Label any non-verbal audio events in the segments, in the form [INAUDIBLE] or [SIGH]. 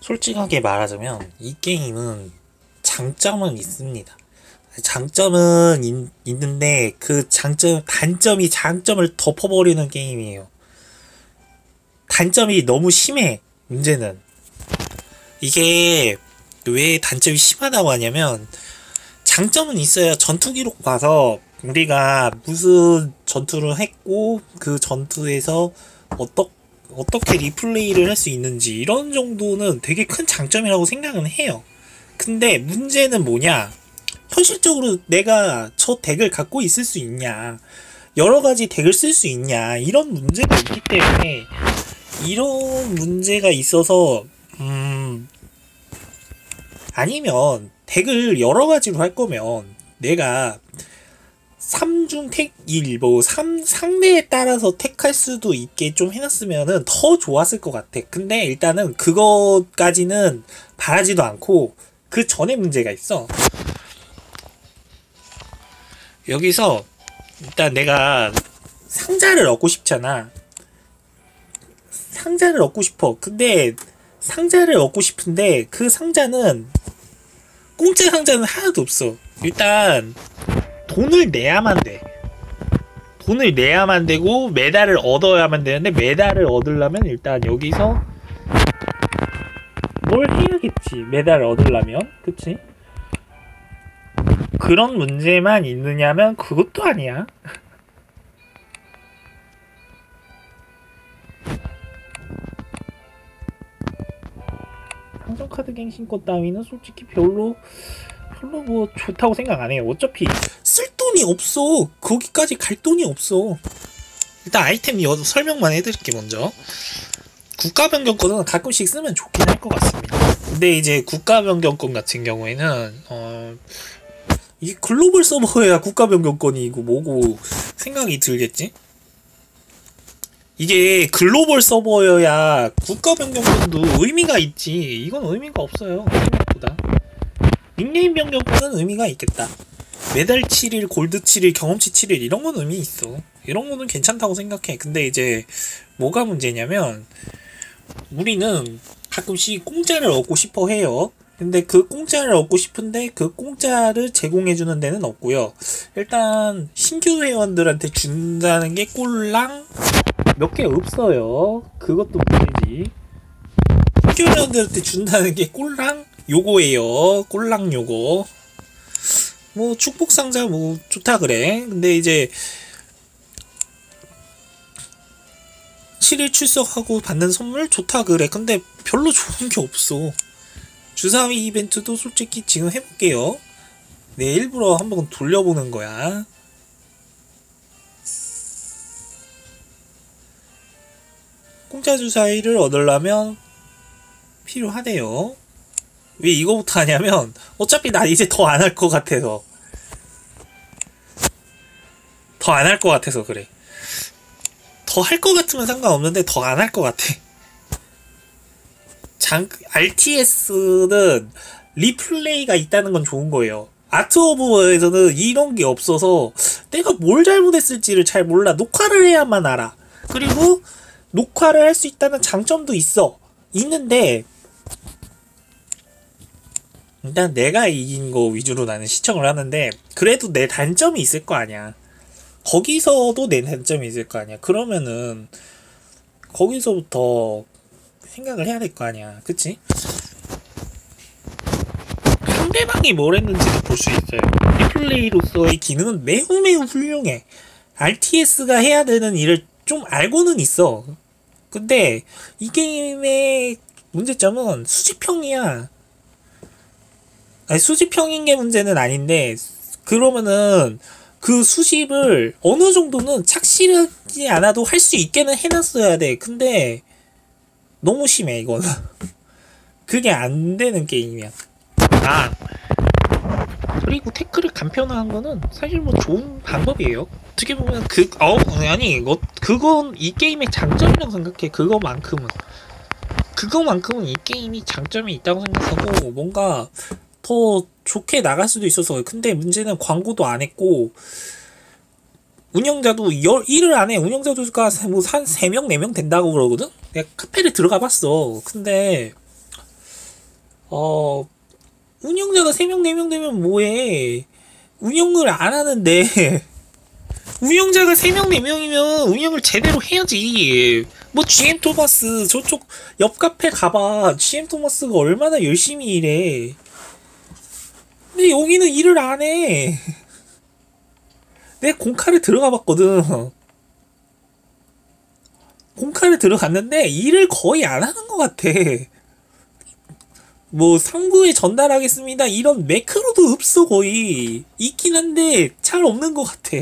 솔직하게 말하자면 이 게임은 장점은 있습니다. 장점은 있, 있는데 그 장점 단점이 장점을 덮어버리는 게임이에요. 단점이 너무 심해. 문제는 이게 왜 단점이 심하다고 하냐면 장점은 있어요. 전투 기록 봐서 우리가 무슨 전투를 했고 그 전투에서 어떻게 어떻게 리플레이를 할 수 있는지 이런 정도는 되게 큰 장점이라고 생각은 해요. 근데 문제는 뭐냐? 현실적으로 내가 저 덱을 갖고 있을 수 있냐? 여러 가지 덱을 쓸 수 있냐? 이런 문제가 있기 때문에 이런 문제가 있어서 음 아니면 덱을 여러 가지로 할 거면 내가 3중 택 1, 뭐 3, 상대에 따라서 택할 수도 있게 좀 해놨으면은 더 좋았을 것 같아. 근데 일단은 그것까지는 바라지도 않고 그 전에 문제가 있어. 여기서 일단 내가 상자를 얻고 싶잖아. 상자를 얻고 싶어. 근데 상자를 얻고 싶은데 그 상자는 공짜 상자는 하나도 없어. 일단 돈을 내야만 돼. 돈을 내야만 되고 메달을 얻어야만 되는데 메달을 얻으려면 일단 여기서 뭘 해야겠지. 메달을 얻으려면 그치? 그런 문제만 있느냐면 그것도 아니야. [LAUGHS] 상점 카드 갱신권 따위는 솔직히 별로 별로 뭐 좋다고 생각 안 해요. 어차피 쓸 돈이 없어. 거기까지 갈 돈이 없어. 일단 아이템 여, 설명만 해드릴게 먼저. 국가 변경권은 가끔씩 쓰면 좋긴 할 것 같습니다. 근데 이제 국가 변경권 같은 경우에는 어 이게 글로벌 서버야 국가 변경권이고 뭐고 생각이 들겠지? 이게 글로벌 서버여야 국가 변경권도 의미가 있지. 이건 의미가 없어요. 생각보다. 닉네임 변경권은 의미가 있겠다. 메달 7일, 골드 7일, 경험치 7일 이런 건 의미 있어. 이런 거는 괜찮다고 생각해. 근데 이제 뭐가 문제냐면 우리는 가끔씩 공짜를 얻고 싶어 해요. 근데 그 공짜를 얻고 싶은데 그 공짜를 제공해 주는 데는 없고요. 일단 신규 회원들한테 준다는 게 꼴랑 몇 개 없어요. 그것도 문제지. 신규 회원들한테 준다는 게 꼴랑 요거예요. 꼴랑 요거. 뭐 축복 상자 뭐 좋다 그래. 근데 이제 7일 출석하고 받는 선물 좋다 그래. 근데 별로 좋은 게 없어. 주사위 이벤트도 솔직히 지금 해볼게요. 네, 일부러 한번 돌려보는 거야. 공짜 주사위를 얻으려면 필요하대요. 왜 이거부터 하냐면 어차피 나 이제 더 안 할 것 같아서 더 안 할 것 같아서 그래. 더 할 것 같으면 상관없는데 더 안 할 것 같아. 장 RTS는 replay가 있다는 건 좋은 거예요. Art of War에서는 이런 게 없어서 내가 뭘 잘못했을지를 잘 몰라. 녹화를 해야만 알아. 그리고 녹화를 할 수 있다는 장점도 있어. 있는데 일단 내가 이긴 거 위주로 나는 시청을 하는데 그래도 내 단점이 있을 거 아니야. 거기서도 내 단점이 있을 거 아니야. 그러면은 거기서부터 생각을 해야 될 거 아니야. 그치? 상대방이 뭘 했는지를 볼 수 있어요. 리플레이로서의 기능은 매우 매우 훌륭해. RTS가 해야 되는 일을 좀 알고는 있어. 근데 이 게임의 문제점은 수집형이야. 수집형인 게 문제는 아닌데 그러면은 그 수집을 어느 정도는 착실하지 않아도 할 수 있게는 해놨어야 돼. 근데 너무 심해 이거는. [LAUGHS] 그게 안 되는 게임이야. 아 그리고 태클을 간편화한 거는 사실 뭐 좋은 방법이에요. 어떻게 보면 그 어 아니 이거 그건 이 게임의 장점이라고 생각해. 그거만큼은 그거만큼은 이 게임이 장점이 있다고 생각하고 뭔가 더 좋게 나갈 수도 있어서 근데 문제는 광고도 안 했고 운영자도 열, 일을 안 해. 운영자가 뭐한 3명, 4명 된다고 그러거든? 내가 카페를 들어가 봤어. 근데 어, 운영자가 3명, 4명 되면 뭐해. 운영을 안 하는데, [LAUGHS] 운영자가 3명, 4명이면 운영을 제대로 해야지. 뭐, GM 토마스, 저쪽 옆 카페 가봐. GM 토마스가 얼마나 열심히 일해. 근데 여기는 일을 안 해. 내 공카를 들어가 봤거든. 공카를 들어갔는데 일을 거의 안 하는 것 같아. 뭐 상부에 전달하겠습니다. 이런 매크로도 없어 거의. 있긴 한데 잘 없는 것 같아.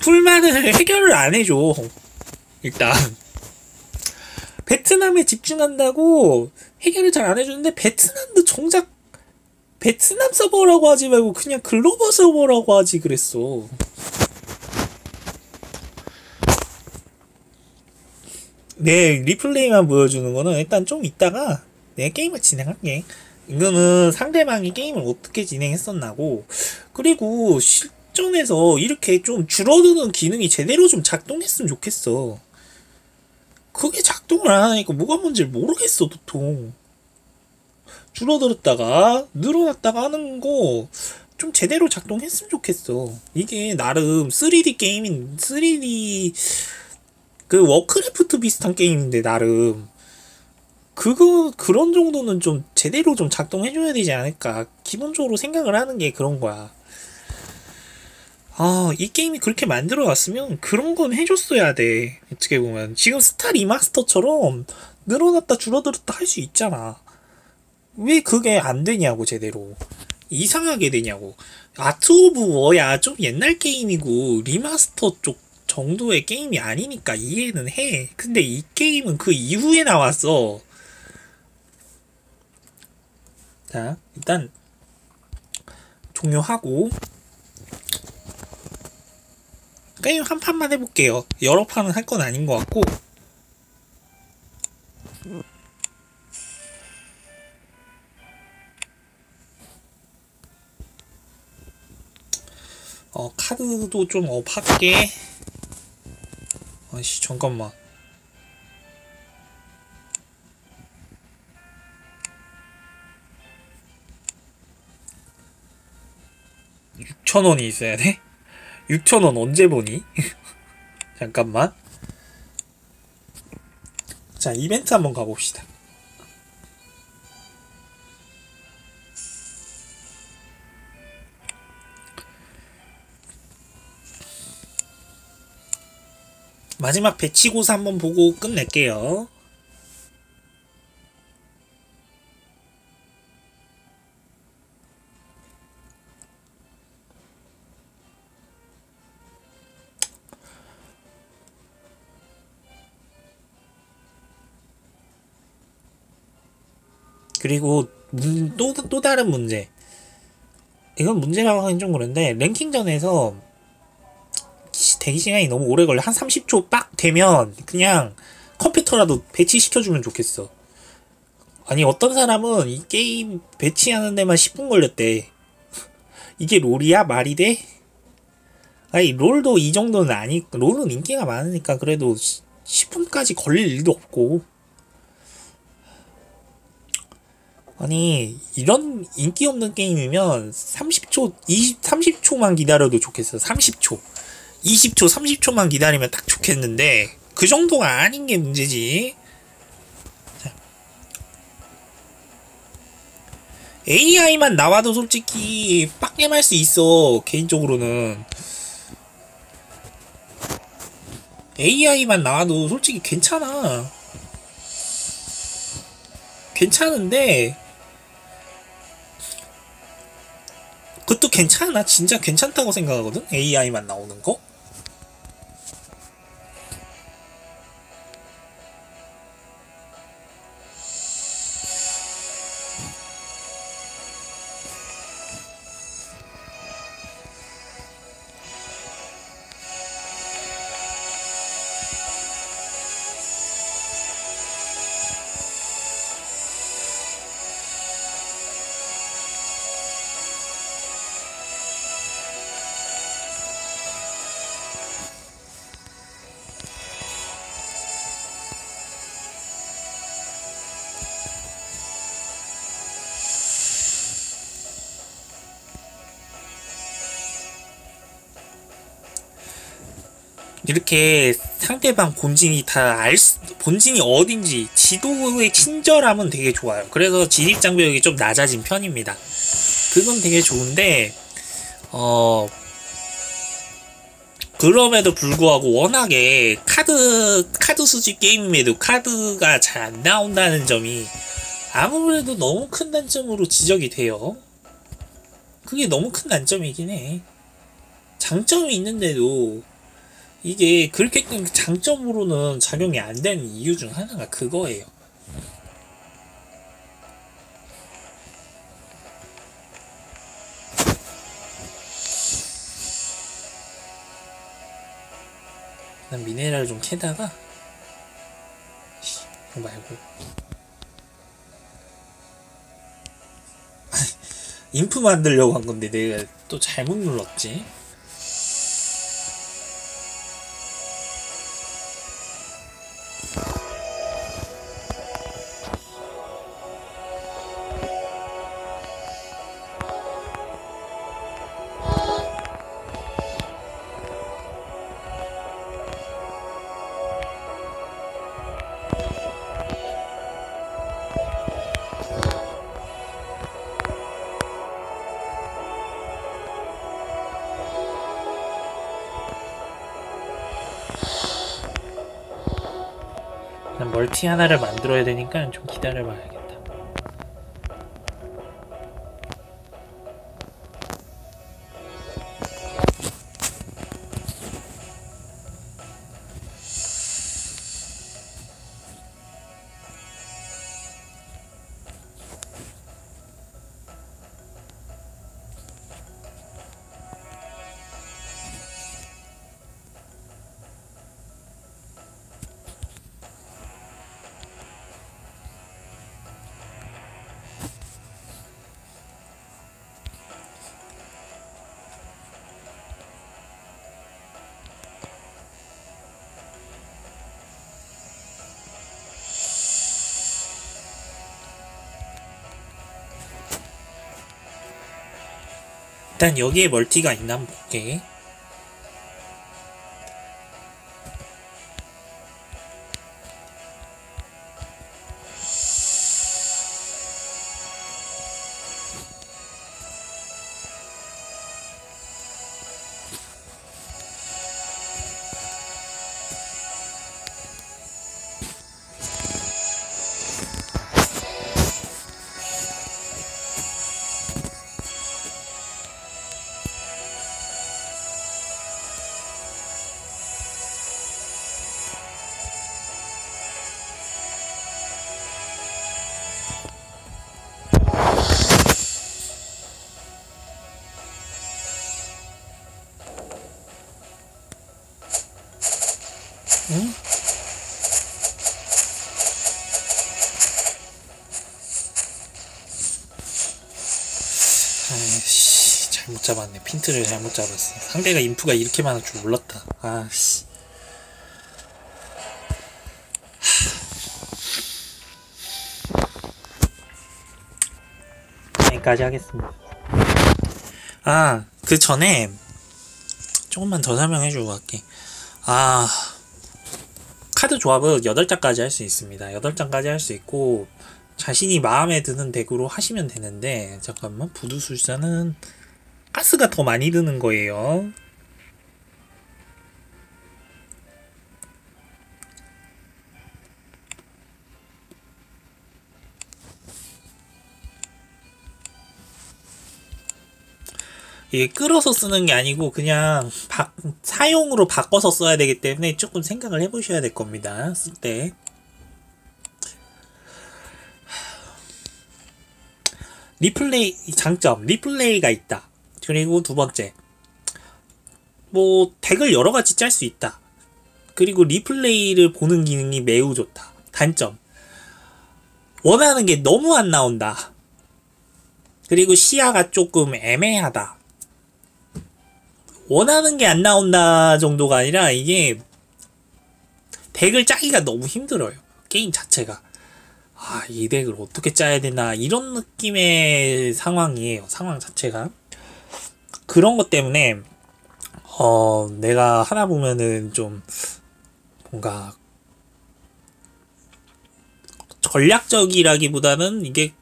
불만을 해결을 안 해줘. 일단 베트남에 집중한다고 해결을 잘 안 해주는데 베트남도 정작 베트남 서버라고 하지 말고 그냥 글로벌 서버라고 하지 그랬어. 네, 리플레이만 보여주는 거는 일단 좀 이따가 내 게임을 진행할게. 이거는 상대방이 게임을 어떻게 진행했었나고, 그리고 실전에서 이렇게 좀 줄어드는 기능이 제대로 좀 작동했으면 좋겠어. 그게 작동을 안 하니까 뭐가 뭔지 모르겠어, 도통. 줄어들었다가, 늘어났다가 하는 거, 좀 제대로 작동했으면 좋겠어. 이게 나름 3D 게임인, 3D, 그 Warcraft 비슷한 게임인데, 나름. 그거 그런 정도는 좀 제대로 좀 작동해줘야 되지 않을까. 기본적으로 생각을 하는 게 그런 거야. 아 이 게임이 그렇게 만들어 왔으면 그런 건 해줬어야 돼. 어떻게 보면. 지금 스타 remaster처럼 늘어났다 줄어들었다 할 수 있잖아 왜 그게 안 되냐고 제대로. 이상하게 되냐고. 아트 오브 워야 좀 옛날 게임이고 remaster 쪽 정도의 게임이 아니니까 이해는 해. 근데 이 게임은 그 이후에 나왔어. 자, 일단 종료하고 게임 한 판만 해볼게요. 여러 판은 할 건 아닌 것 같고 어 카드도 좀 업할게 아씨 잠깐만 6천원이 있어야 돼? 6천원 언제 보니? [LAUGHS] 잠깐만. 자, 이벤트 한번 가봅시다. 마지막 배치고사 한번 보고 끝낼게요. 그리고 또, 또 다른 문제. 이건 문제라고 하긴 좀 그런데 랭킹전에서 대기 시간이 너무 오래 걸려. 한 30초 빡 되면 그냥 컴퓨터라도 배치시켜주면 좋겠어. 아니 어떤 사람은 이 게임 배치하는 데만 10분 걸렸대. [LAUGHS] 이게 롤이야? 말이 돼? 아니 롤도 이 정도는 아니 롤은 인기가 많으니까 그래도 10분까지 걸릴 일도 없고 아니 이런 인기 없는 게임이면 30초 20 30초만 기다려도 좋겠어 30초 20초 30초만 기다리면 딱 좋겠는데 그 정도가 아닌 게 문제지 AI만 나와도 솔직히 빡겜할 수 있어 개인적으로는 AI만 나와도 솔직히 괜찮아 괜찮은데 그것도 괜찮아. 진짜 괜찮다고 생각하거든. AI만 나오는 거. 이렇게 상대방 본진이 다알 수, 본진이 어딘지 지도의 친절함은 되게 좋아요. 그래서 진입 장벽이 좀 낮아진 편입니다. 그건 되게 좋은데 어 그럼에도 불구하고 워낙에 카드 카드 수집 게임임에도 카드가 잘 안 나온다는 점이 아무래도 너무 큰 단점으로 지적이 돼요. 그게 너무 큰 단점이긴 해. 장점이 있는데도 이게 그렇게 큰 장점으로는 작용이 안 되는 이유 중 하나가 그거예요. 난 미네랄 좀 캐다가 씨, 이거 말고 인프 만들려고 한 건데 내가 또 잘못 눌렀지. 멀티 하나를 만들어야 되니까 좀 기다려봐야겠다. 일단 여기에 멀티가 있나 한번 볼게. 응? 아이씨 잘못 잡았네. 핀트를 잘못 잡았어. 상대가 인프가 이렇게 많을 줄 몰랐다. 아씨. 여기까지 하겠습니다. 아그 전에 조금만 더 설명해 주고 갈게. 아 카드 조합은 8장까지 할 수 있습니다. 8장까지 할 수 있고 자신이 마음에 드는 deck으로 하시면 되는데 잠깐만 부두술사는 가스가 더 많이 드는 거예요. 이게 끌어서 쓰는 게 아니고 그냥 바, 사용으로 바꿔서 써야 되기 때문에 조금 생각을 해보셔야 될 겁니다. 쓸 때. 리플레이 장점 replay가 있다. 그리고 두 번째 뭐 deck을 여러 가지 짤 수 있다. 그리고 replay를 보는 기능이 매우 좋다. 단점 원하는 게 너무 안 나온다. 그리고 시야가 조금 애매하다. 원하는 게 안 나온다 정도가 아니라 이게 덱을 짜기가 너무 힘들어요. 게임 자체가. 아, 이 덱을 어떻게 짜야 되나 이런 느낌의 상황이에요. 상황 자체가. 그런 것 때문에 어, 내가 하나 보면은 좀 뭔가 전략적이라기보다는 이게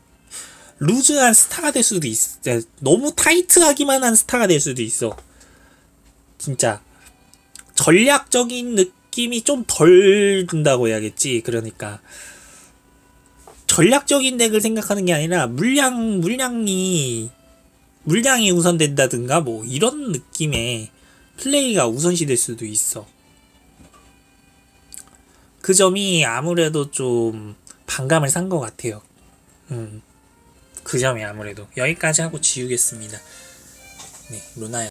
루즈한 스타가 될 수도 있어. 너무 타이트하기만 한 스타가 될 수도 있어. 진짜 전략적인 느낌이 좀 덜 든다고 해야겠지. 그러니까 전략적인 덱을 생각하는 게 아니라 물량 물량이 물량이 우선된다든가 뭐 이런 느낌의 플레이가 우선시 될 수도 있어. 그 점이 아무래도 좀 반감을 산 것 같아요. 음, 그 점이 아무래도 여기까지 하고 지우겠습니다. 네, 루나야.